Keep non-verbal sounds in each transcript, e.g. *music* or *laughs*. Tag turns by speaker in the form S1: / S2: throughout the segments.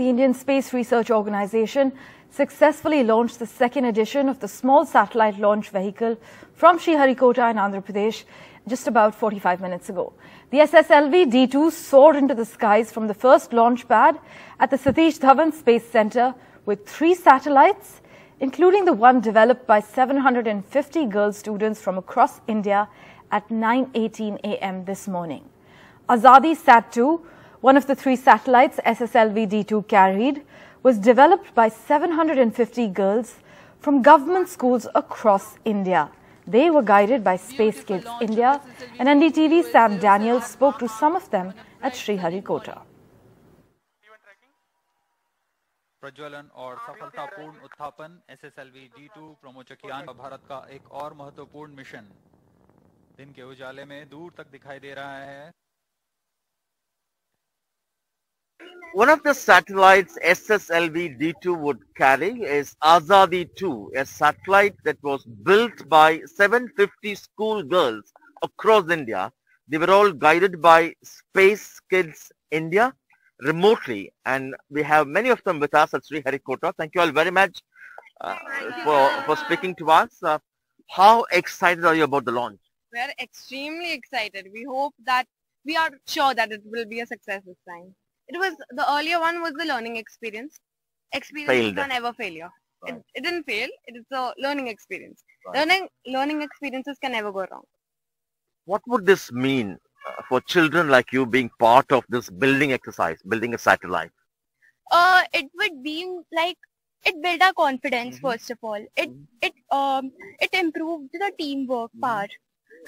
S1: the Indian Space Research Organization successfully launched the second edition of the small satellite launch vehicle from Sriharikota in Andhra Pradesh just about 45 minutes ago. The SSLV D2 soared into the skies from the first launch pad at the Satish Dhawan Space Center with three satellites, including the one developed by 750 girl students from across India at 9.18 a.m. this morning. AzaadiSAT-2, one of the three satellites SSLV-D2 carried was developed by 750 girls from government schools across India. They were guided by Space Kidz India and NDTV Sam Daniels spoke to some of them at Sriharikota.
S2: प्रज्वलन और सफलतापूर्ण उत्थापन SSLV डी2 प्रोमोचकियान Bharat का एक और महत्वपूर्ण mission दिन के उजाले में दूर तक दिखाई दे रहा है
S3: One of the satellites SSLV D2 would carry is Azadi 2, a satellite that was built by 750 school girls across India. They were all guided by Space Kidz India remotely and we have many of them with us at Sriharikota. Thank you all very much uh, for, for speaking to us. Uh, how excited are you about the launch?
S4: We're extremely excited. We hope that we are sure that it will be a success this time. It was the earlier one was the learning experience. Experience
S3: Failed.
S4: can never failure.
S3: Right.
S4: It, it didn't fail. It is a learning experience.
S3: Right.
S4: Learning learning experiences can never go wrong.
S3: What would this mean uh, for children like you being part of this building exercise, building a satellite?
S5: uh, it would be like it built our confidence
S3: Mhm.
S5: first of all. It
S3: Mhm.
S5: it um it improved the teamwork
S3: Mhm.
S5: part,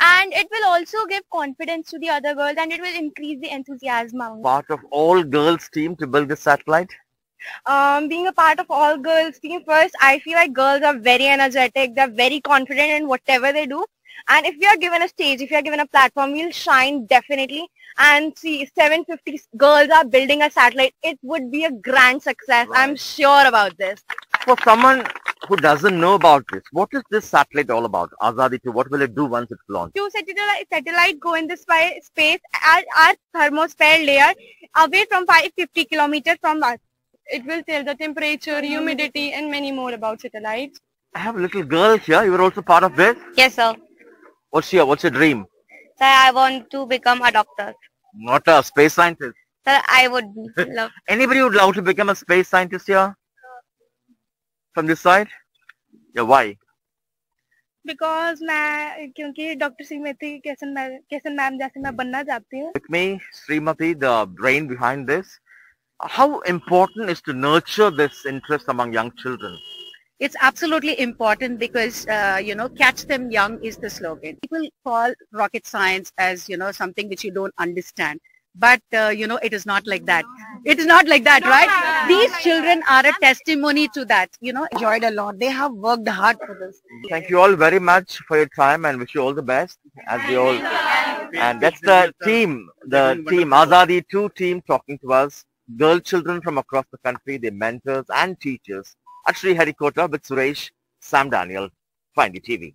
S5: and it will also give confidence to the other girls, and it will increase the enthusiasm.
S3: Part of all girls team to build this satellite?
S4: Um, being a part of all girls team first, I feel like girls are very energetic. They're very confident in whatever they do. And if we are given a stage, if we are given a platform, we'll shine definitely. And see, 750 girls are building a satellite. It would be a grand success. I'm sure about this.
S3: For someone who doesn't know about this, what is this satellite all about? Azadi 2, what will it do once it's launched?
S4: Two satellite, satellite go in the spy, space at our thermosphere layer away from 550 kilometers from us. It will tell the temperature, humidity, and many more about satellites.
S3: I have a little girl here. You were also part of this.
S5: Yes, sir.
S3: What's your, what's your dream?
S5: Sir, I want to become a doctor.
S3: Not a space scientist.
S5: Sir, I would love. *laughs*
S3: Anybody would love to become a space scientist here? from this side? Yeah, why?
S4: Because मैं क्योंकि
S3: With me, Srimathy, the brain behind this. How important is to nurture this interest among young children?
S6: It's absolutely important because, uh, you know, catch them young is the slogan. People call rocket science as, you know, something which you don't understand. But, uh, you know, it is not like that. It is not like that, right? These children are a testimony to that, you know. Enjoyed a lot. They have worked hard for this.
S3: Thank you all very much for your time and wish you all the best as we all. And that's the team, the team, Azadi 2 team talking to us. Girl children from across the country, their mentors and teachers at Sriharikota with Suresh, Sam Daniel, NDTV.